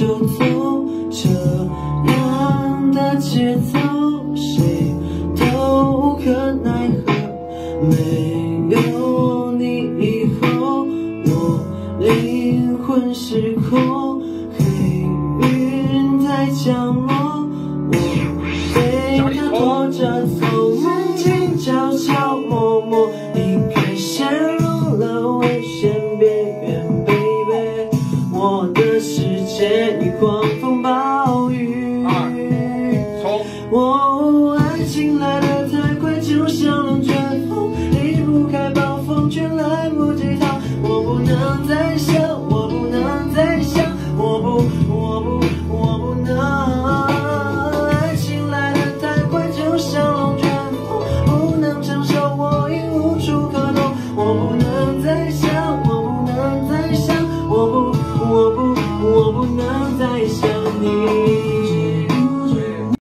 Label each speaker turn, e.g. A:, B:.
A: 就走，这样的节奏，谁都无可奈何。没有你以后，我灵魂失控，黑云在降落，我被它拖着走，梦境悄悄默默，应该陷入了危险的世界已狂风暴雨。
B: 冲！
A: 哦，爱情来得太快，就像龙卷风，离不开暴风圈，来不及逃。我不能再想，我不能再想，我不，我不